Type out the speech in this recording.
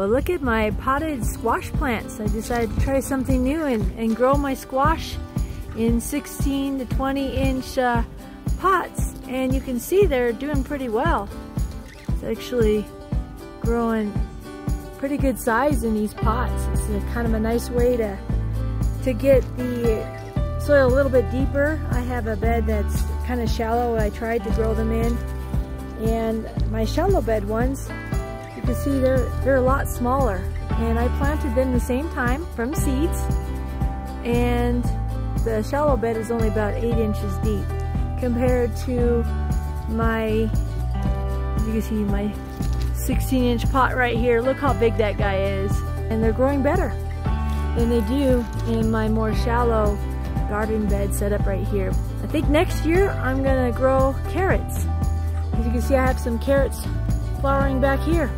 Well, look at my potted squash plants. I decided to try something new and, and grow my squash in 16 to 20 inch uh, pots. And you can see they're doing pretty well. It's actually growing pretty good size in these pots. It's a, kind of a nice way to, to get the soil a little bit deeper. I have a bed that's kind of shallow. I tried to grow them in. And my shallow bed ones, you can see they're, they're a lot smaller. And I planted them the same time from seeds. And the shallow bed is only about eight inches deep compared to my, you can see my 16 inch pot right here. Look how big that guy is. And they're growing better than they do in my more shallow garden bed set up right here. I think next year I'm gonna grow carrots. As you can see I have some carrots flowering back here.